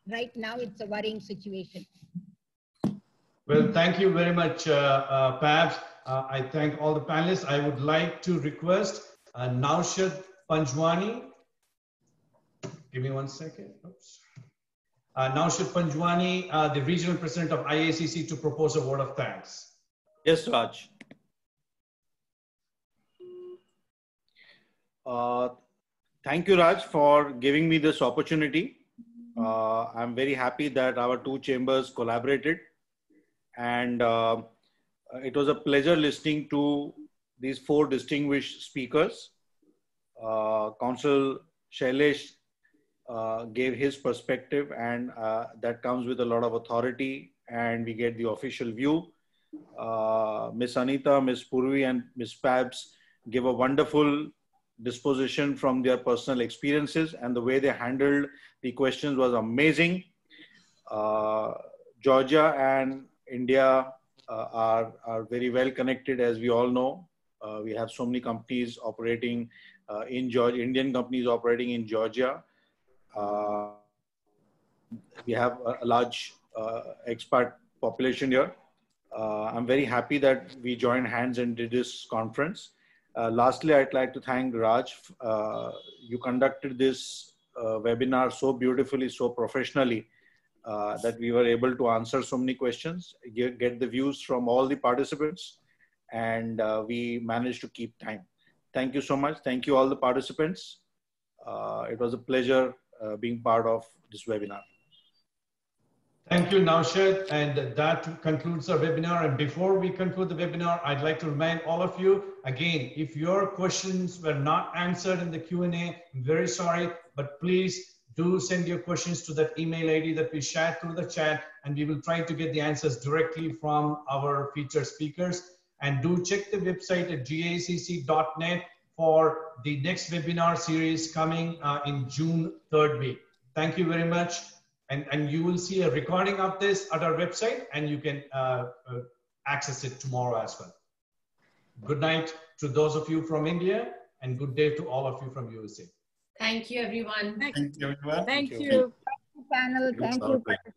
right now it's a worrying situation. Well, thank you very much, uh, uh, Pabs. Uh, I thank all the panelists. I would like to request uh, Naushad Panjwani. Give me one second. Oops. Uh, Naushad Panjwani, uh, the regional president of IACC, to propose a word of thanks. Yes, Raj. Uh, thank you, Raj, for giving me this opportunity. Uh, I'm very happy that our two chambers collaborated, and uh, it was a pleasure listening to these four distinguished speakers. Uh, Consul Shailesh uh, gave his perspective, and uh, that comes with a lot of authority, and we get the official view. Uh, Miss Anita, Miss Poorvi, and Miss Pabs give a wonderful disposition from their personal experiences, and the way they handled the questions was amazing. Uh, Georgia and India uh, are, are very well connected, as we all know. We have so many companies operating in Georgia, Indian companies operating in Georgia. Uh, we have a, a large uh, expat population here. Uh, I'm very happy that we joined hands and did this conference. lastly, I'd like to thank Raj. you conducted this webinar so beautifully, so professionally. Uh, that we were able to answer so many questions, get, get the views from all the participants, and uh, we managed to keep time. Thank you so much. Thank you all the participants. Uh, it was a pleasure uh, being part of this webinar. Thank you, Naushad. And that concludes our webinar. And before we conclude the webinar, I'd like to remind all of you, again, if your questions were not answered in the Q&A, I'm very sorry, but please do send your questions to that email ID that we shared through the chat, and we will try to get the answers directly from our featured speakers. And do check the website at giacc.net for the next webinar series coming uh, in June 3rd week. Thank you very much. And, and you will see a recording of this at our website and you can uh, uh, access it tomorrow as well. Good night to those of you from India and good day to all of you from USA. Thank you, everyone. Thank you, everyone. Thank, Thank you. you. Thank you, panel. Thank you.